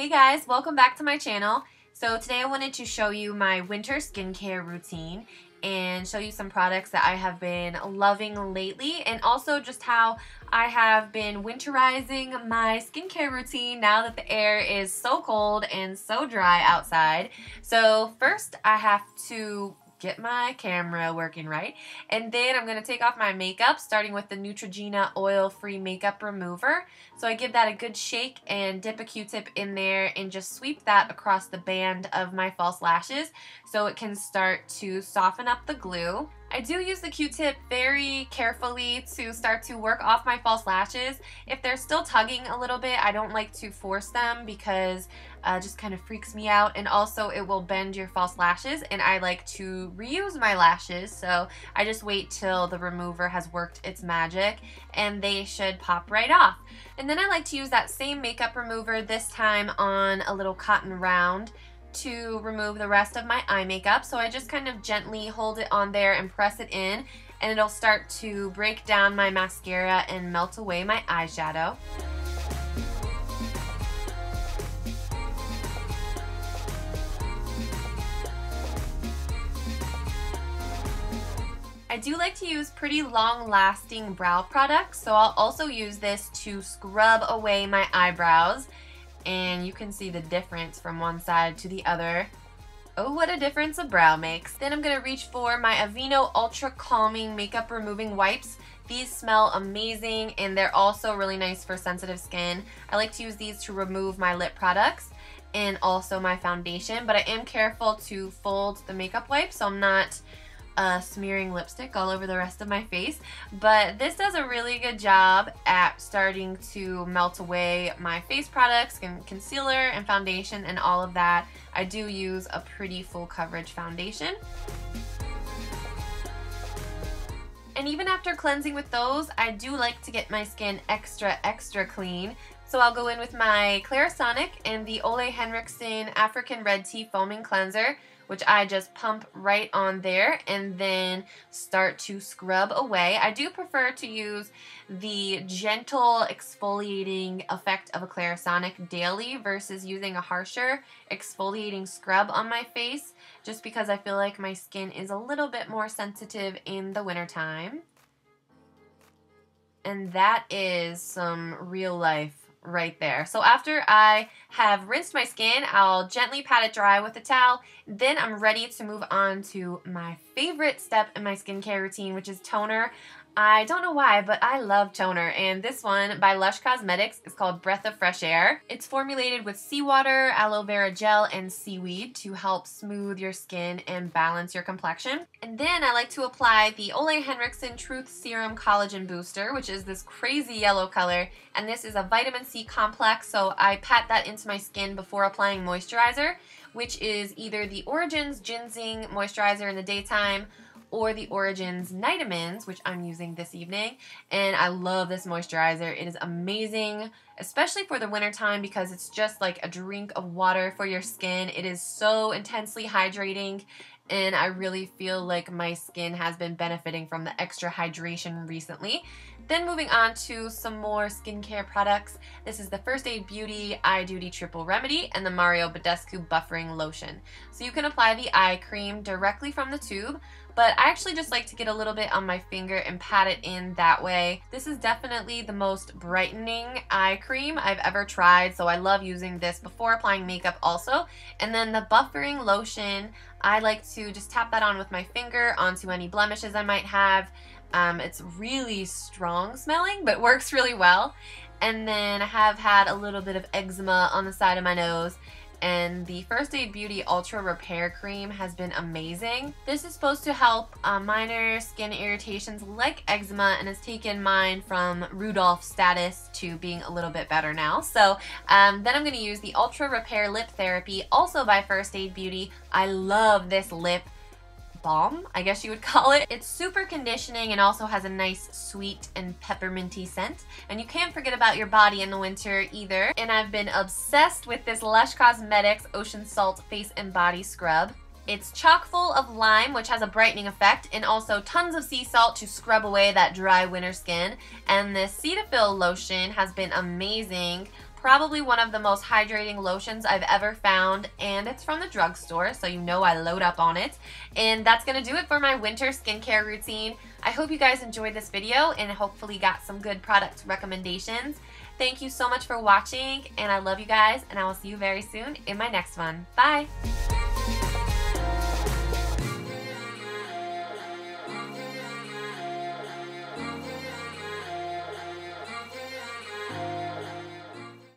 Hey guys, welcome back to my channel. So today I wanted to show you my winter skincare routine and show you some products that I have been loving lately and also just how I have been winterizing my skincare routine now that the air is so cold and so dry outside. So first I have to get my camera working right. And then I'm going to take off my makeup, starting with the Neutrogena Oil-Free Makeup Remover. So I give that a good shake and dip a Q-tip in there and just sweep that across the band of my false lashes so it can start to soften up the glue. I do use the Q-tip very carefully to start to work off my false lashes. If they're still tugging a little bit, I don't like to force them because uh, just kind of freaks me out and also it will bend your false lashes and I like to reuse my lashes so I just wait till the remover has worked its magic and they should pop right off. And then I like to use that same makeup remover this time on a little cotton round to remove the rest of my eye makeup. So I just kind of gently hold it on there and press it in and it'll start to break down my mascara and melt away my eyeshadow. I do like to use pretty long lasting brow products so I'll also use this to scrub away my eyebrows and you can see the difference from one side to the other. Oh, what a difference a brow makes. Then I'm going to reach for my Aveeno Ultra Calming Makeup Removing Wipes. These smell amazing and they're also really nice for sensitive skin. I like to use these to remove my lip products and also my foundation, but I am careful to fold the makeup wipe so I'm not uh, smearing lipstick all over the rest of my face. But this does a really good job at starting to melt away my face products and concealer and foundation and all of that. I do use a pretty full coverage foundation. And even after cleansing with those, I do like to get my skin extra, extra clean. So I'll go in with my Clarisonic and the Ole Henriksen African Red Tea Foaming Cleanser which I just pump right on there and then start to scrub away. I do prefer to use the gentle exfoliating effect of a Clarisonic daily versus using a harsher exfoliating scrub on my face just because I feel like my skin is a little bit more sensitive in the wintertime. And that is some real life right there. So after I have rinsed my skin, I'll gently pat it dry with a towel. Then I'm ready to move on to my favorite step in my skincare routine, which is toner. I don't know why, but I love toner, and this one by Lush Cosmetics is called Breath of Fresh Air. It's formulated with seawater, aloe vera gel, and seaweed to help smooth your skin and balance your complexion. And then I like to apply the Ole Henriksen Truth Serum Collagen Booster, which is this crazy yellow color, and this is a vitamin C complex, so I pat that into my skin before applying moisturizer, which is either the Origins GinZing Moisturizer in the daytime or the Origins Night-A-Mins, which I'm using this evening. And I love this moisturizer. It is amazing, especially for the wintertime because it's just like a drink of water for your skin. It is so intensely hydrating and I really feel like my skin has been benefiting from the extra hydration recently. Then moving on to some more skincare products. This is the First Aid Beauty Eye Duty Triple Remedy and the Mario Badescu Buffering Lotion. So you can apply the eye cream directly from the tube, but I actually just like to get a little bit on my finger and pat it in that way. This is definitely the most brightening eye cream I've ever tried, so I love using this before applying makeup also. And then the buffering lotion, I like to just tap that on with my finger onto any blemishes I might have. Um, it's really strong smelling, but works really well. And then I have had a little bit of eczema on the side of my nose and the First Aid Beauty Ultra Repair Cream has been amazing. This is supposed to help uh, minor skin irritations like eczema and has taken mine from Rudolph status to being a little bit better now. So um, then I'm going to use the Ultra Repair Lip Therapy, also by First Aid Beauty. I love this lip balm, I guess you would call it. It's super conditioning and also has a nice sweet and pepperminty scent. And you can't forget about your body in the winter either. And I've been obsessed with this Lush Cosmetics Ocean Salt Face and Body Scrub. It's chock full of lime, which has a brightening effect, and also tons of sea salt to scrub away that dry winter skin. And this Cetaphil lotion has been amazing probably one of the most hydrating lotions I've ever found and it's from the drugstore so you know I load up on it. And that's to do it for my winter skincare routine. I hope you guys enjoyed this video and hopefully got some good product recommendations. Thank you so much for watching and I love you guys and I will see you very soon in my next one. Bye!